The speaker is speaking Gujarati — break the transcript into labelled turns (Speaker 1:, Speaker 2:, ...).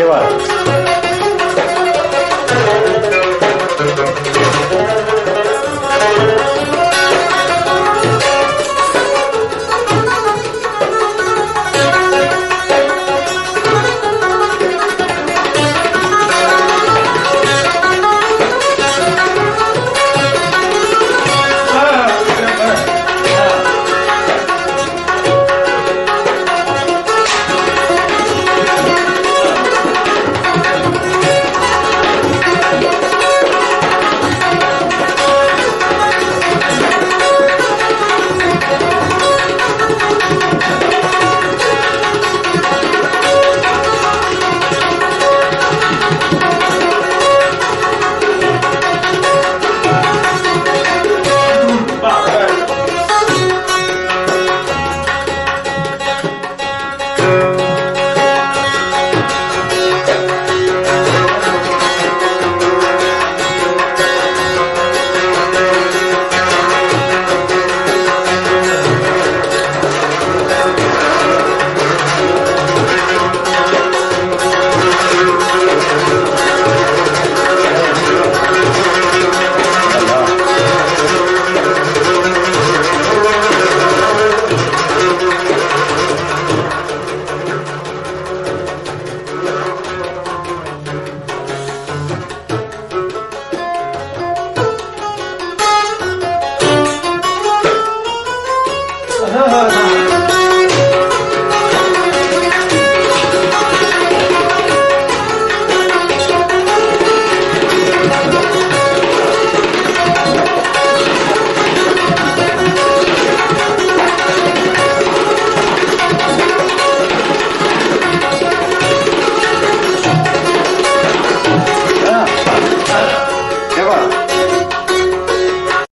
Speaker 1: કેવા Thank you.